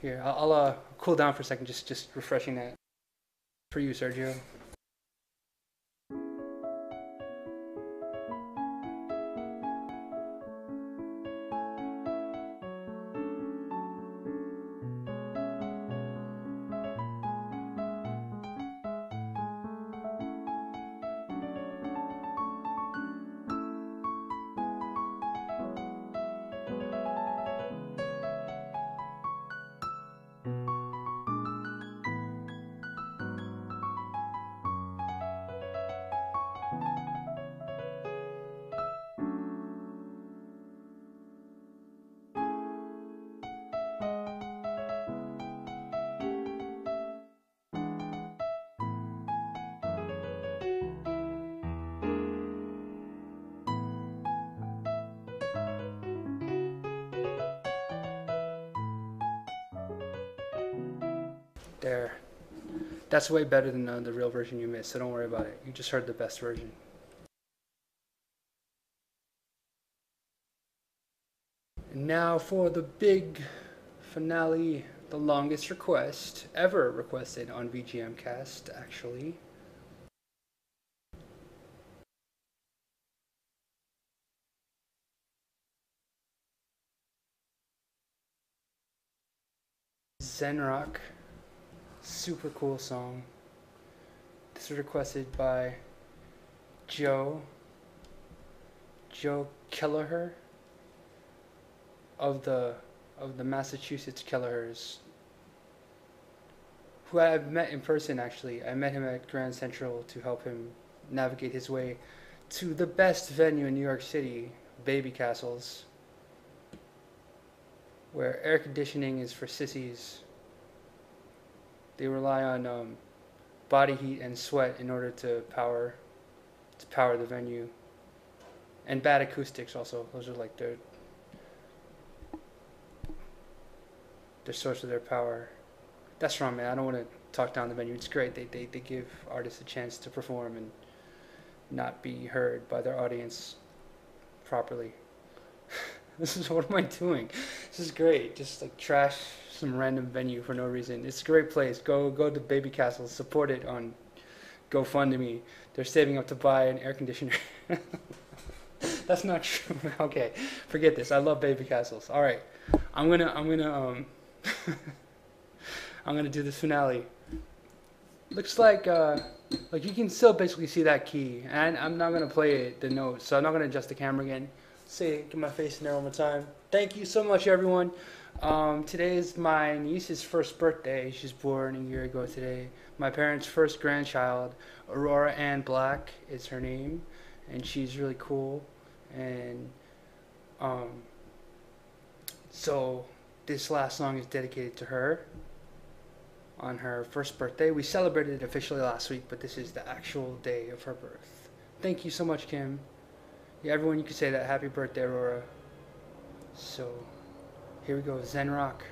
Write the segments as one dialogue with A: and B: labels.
A: Here, I'll, I'll uh, cool down for a second, just just refreshing that for you, Sergio. There. That's way better than uh, the real version you missed, so don't worry about it. You just heard the best version. And now for the big finale, the longest request ever requested on VGM Cast, actually. Zen Rock super cool song. This was requested by Joe Joe Kelleher of the of the Massachusetts Kellehers, who I've met in person actually. I met him at Grand Central to help him navigate his way to the best venue in New York City, Babycastles, where air conditioning is for sissies they rely on um, body heat and sweat in order to power to power the venue. And bad acoustics also those are like their their source of their power. That's wrong man. I don't want to talk down the venue. It's great. They, they, they give artists a chance to perform and not be heard by their audience properly. This is what am i doing? This is great. Just like trash some random venue for no reason. It's a great place. Go go to Babycastle. Support it on GoFundMe. They're saving up to buy an air conditioner. That's not true. okay, forget this. I love Babycastles. All right, I'm gonna I'm gonna um I'm gonna do this finale. Looks like uh like you can still basically see that key, and I'm not gonna play it the note, so I'm not gonna adjust the camera again. See, get my face in there one more time. Thank you so much, everyone. Um, today is my niece's first birthday. She's born a year ago today. My parents' first grandchild, Aurora Ann Black, is her name, and she's really cool. And um, so this last song is dedicated to her on her first birthday. We celebrated it officially last week, but this is the actual day of her birth. Thank you so much, Kim. Yeah, everyone, you can say that. Happy birthday, Aurora. So. Here we go, Zen Rock.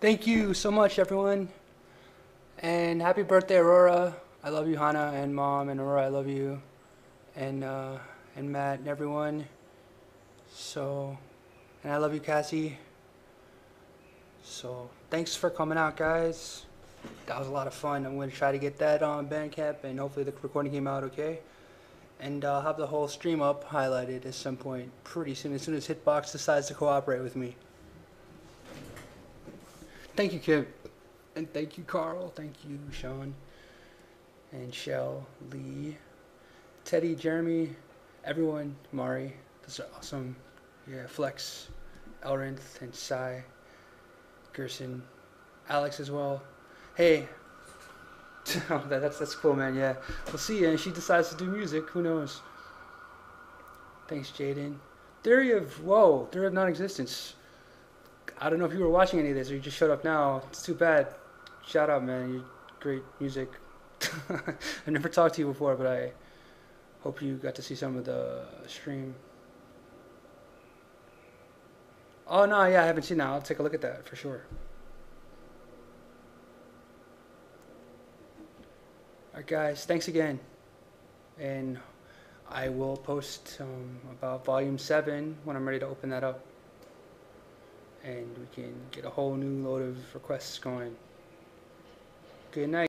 A: Thank you so much, everyone. And happy birthday, Aurora. I love you, Hannah, and Mom, and Aurora, I love you. And, uh, and Matt, and everyone. So, and I love you, Cassie. So, thanks for coming out, guys. That was a lot of fun. I'm going to try to get that on Bandcamp, and hopefully the recording came out okay. And I'll have the whole stream up highlighted at some point pretty soon, as soon as Hitbox decides to cooperate with me. Thank you, Kim. And thank you, Carl. Thank you, Sean. And Shell, Lee, Teddy, Jeremy, everyone, Mari. Those are awesome. Yeah, Flex, Elrinth, and Sai, Gerson, Alex as well. Hey, oh, that, that's that's cool, man. Yeah, we'll see. And she decides to do music. Who knows? Thanks, Jaden. Theory of whoa, theory of non-existence. I don't know if you were watching any of this or you just showed up now. It's too bad. Shout out, man. You great music. I've never talked to you before, but I hope you got to see some of the stream. Oh no, yeah, I haven't seen that. I'll take a look at that for sure. Alright guys, thanks again. And I will post um, about volume 7 when I'm ready to open that up. And we can get a whole new load of requests going. Good night.